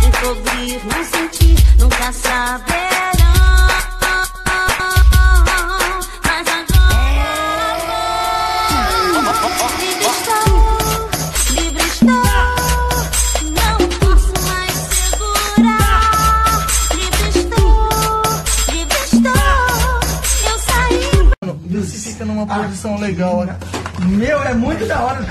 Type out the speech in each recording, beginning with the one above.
Descobrir, não sentir, nunca saberão. Numa posição legal aqui. Meu, é muito da hora.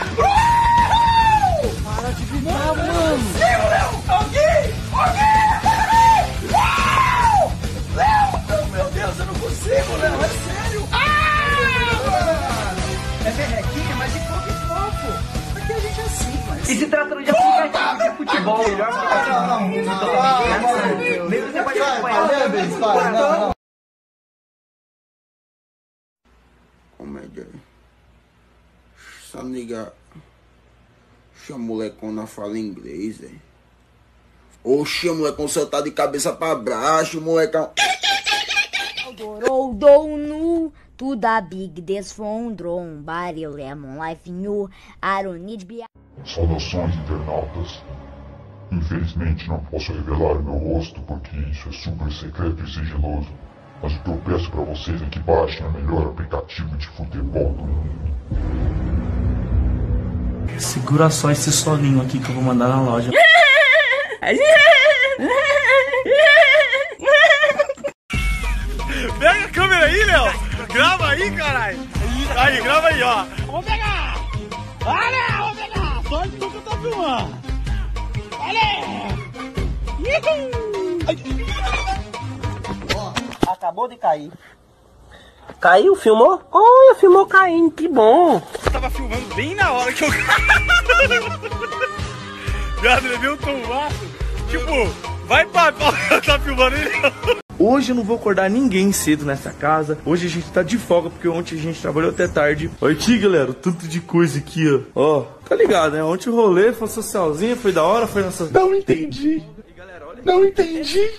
Para de gritar, mano. Léo, Léo, alguém! Alguém! Uau! Léo! Não, meu Deus, eu não consigo, Léo, é sério! Ah! É merrequinha, mas de pouco em pouco. Aqui a gente é assim, mas... E se tratando de aplicativo de futebol, melhor aplicativo Não, do mundo, não, não. Nem você pode acompanhar. não, não. Comédia. Essa nega. Essa molecona fala inglês, é. Oxe, molecão, você tá de cabeça pra baixo, molecão. Rodou nu, to the big drone, body lemon life new, I don't need be Saudações, internautas. Infelizmente não posso revelar meu rosto porque isso é super secreto e sigiloso. Mas o que eu peço para vocês é que baixem o melhor aplicativo de futebol do mundo. Segura só esse solinho aqui que eu vou mandar na loja. Pega a câmera aí, Léo. Grava aí, caralho. Aí, grava aí, ó. Vou pegar. Olha, vou pegar. Sorte que eu tô filmando. Olha. Acabou de cair. Caiu? Filmou? Olha, filmou caindo, que bom. Eu tava filmando bem na hora que eu... Viado, levei um tombaço. Tipo, vai pra... tá filmando ele? Hoje eu não vou acordar ninguém cedo nessa casa. Hoje a gente tá de folga porque ontem a gente trabalhou até tarde. Olha aqui, galera, o tanto de coisa aqui, ó. Ó, tá ligado, né? Ontem o rolê foi socialzinho, foi da hora, foi nossa. Não entendi. Não entendi.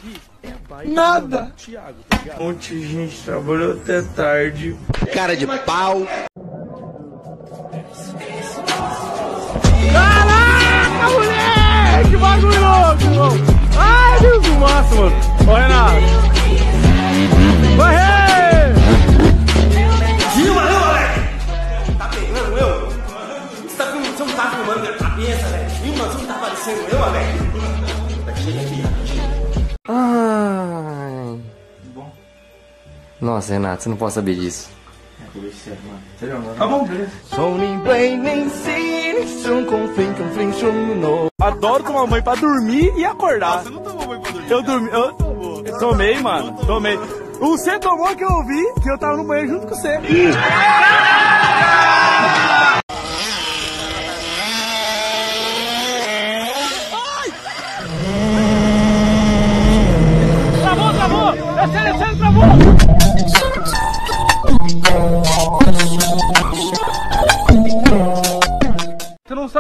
Nada. Thiago, tá ligado? Ontem a gente trabalhou até tarde. Cara de pau. Caraca, moleque! Que bagulho louco, irmão! Ai, Deus do máximo, mano! Ô, Renato! Corre! Filma, eu, moleque! Tá pegando eu? Você, tá você não tá filmando minha cabeça, velho? Filma, você não tá aparecendo eu, moleque? Chega aqui, Ai. Nossa, Renato, você não pode saber disso. Tá bom, beleza. Adoro tomar banho pra dormir e acordar. Você não tomou banho pra dormir? Eu dormi. Eu, eu tomei, mano. Tomei. Você tomou que eu vi que eu tava no banheiro junto com você.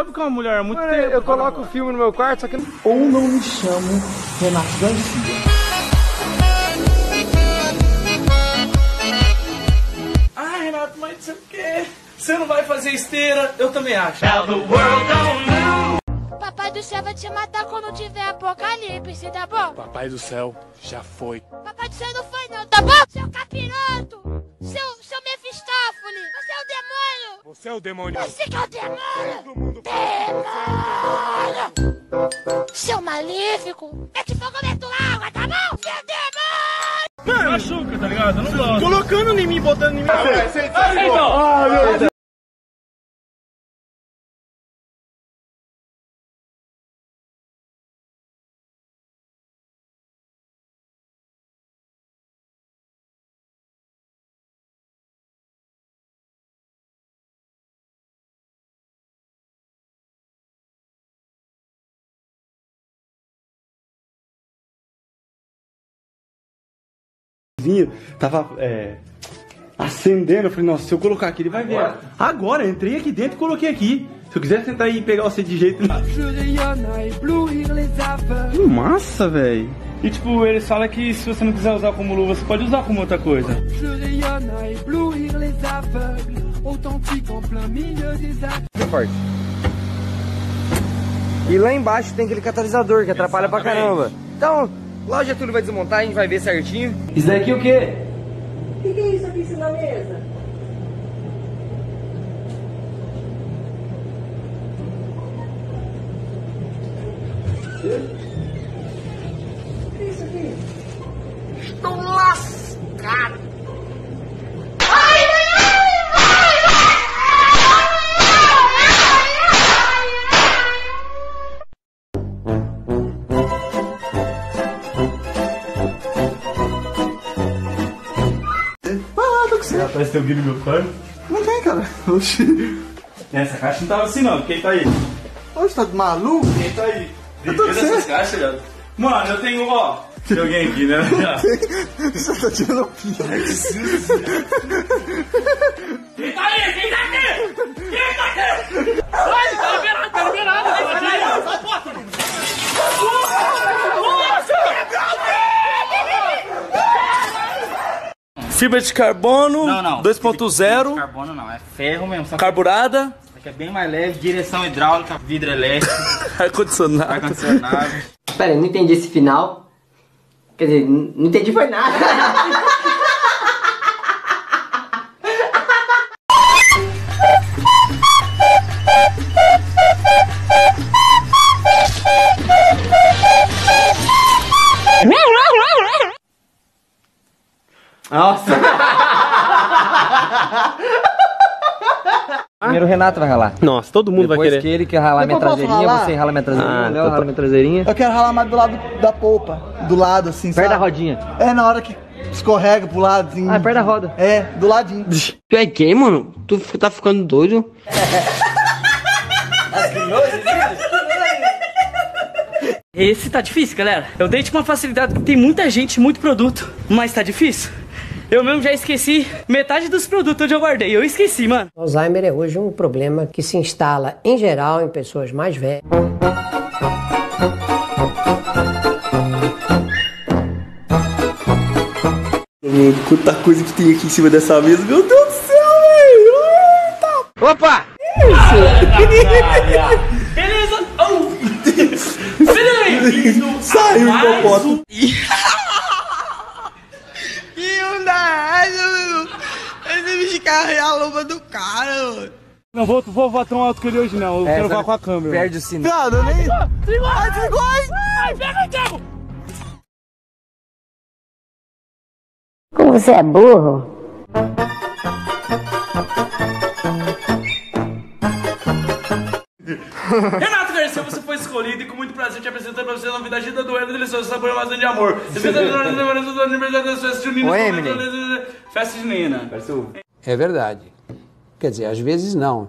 Você não sabe que é uma mulher há muito tempo. Eu coloco o filme no meu quarto, só que... Ou não me chamo Renato Garcia. Ah, Renato, mas você o quê? Você não vai fazer esteira? Eu também acho. Papai do céu vai te matar quando tiver apocalipse, tá bom? Papai do céu, já foi. Papai do céu não foi não, tá bom? Seu capiroto! Seu, seu Mefistófone! Você é o demônio! Você é o demônio. Você que é o demônio! Todo mundo Demônio! Seu maléfico! Mete fogo, meto água, tá bom? Seu demônio! Mano, machuca, tá ligado? Eu não gosto. Colocando em mim, botando em mim. Ah, meu Deus. Tava é, acendendo. Eu falei, nossa, se eu colocar aqui, ele vai ver. Agora, entrei aqui dentro e coloquei aqui. Se eu quiser sentar aí e pegar você de jeito. Aveugles. Que massa, velho. E tipo, eles falam que se você não quiser usar como luva, você pode usar como outra coisa. Forte. E lá embaixo tem aquele catalisador que atrapalha pra caramba. Então, lá o Getúlio vai desmontar, a gente vai ver certinho. Isso daqui o quê? O que, que é isso aqui em cima da mesa? O que é isso aqui? Estou lascado. Rapaz, tem alguém no meu quarto? Não tem, cara. Oxi. Nessa caixa não tava assim não. Quem tá aí? Oxe, tá maluco? Quem tá aí? Eu tô Vê com essas caixas, velho. Mano, eu tenho, ó. Tem alguém aqui, né? Você tá tirando pia. Quem tá aí? Quem tá aqui? Quem tá aqui? Sai, tá liberado, tá liberado. Sai, sai, porta. Fibra de carbono Não, não. 2.0, Carbono não, é ferro mesmo. Só carburada, isso aqui é bem mais leve, direção hidráulica, vidro elétrico, ar-condicionado. ar-condicionado. Pera aí, não entendi esse final. Quer dizer, não entendi foi nada. o Renato vai ralar. Nossa, todo mundo Depois vai querer. que ele quer ralar minha Depois eu posso traseirinha, ralar? você rala minha traseirinha, Ah, o Léo tá- rala minha traseirinha. Eu quero ralar mais do lado da polpa. Do lado, assim, Perto sabe? da rodinha. É, na hora que escorrega pro lado, assim. Ah, perto da roda. É, do ladinho. Tu é quem, mano? Tu tá ficando doido? Esse tá difícil, galera. Eu dei tipo uma facilidade porque tem muita gente, muito produto, mas tá difícil. Eu mesmo já esqueci metade dos produtos onde eu guardei. Eu esqueci, mano. Alzheimer é hoje um problema que se instala, em geral, em pessoas mais velhas. Mano, quanta coisa que tem aqui em cima dessa mesa. Meu Deus do céu, velho. Eita. Opa! Beleza! Oh. Seja Saiu o hipopótamo. E um da meu. Esse bicho carrega a luva do cara, mano. Não vou, vou voar tão alto que ele hoje não. Eu É, quero voar com a câmera. Perde o sino. Viado, eu nem. Desligou! Ai, desligou? Ai, pega o Thiago! Como você é burro? Renato Garcia, você foi escolhido e com muito prazer te apresentando pra você a novidade da doenda deliciosa sabor armazém de amor. Oi, Emily. Festa junina. É verdade. Quer dizer, às vezes não.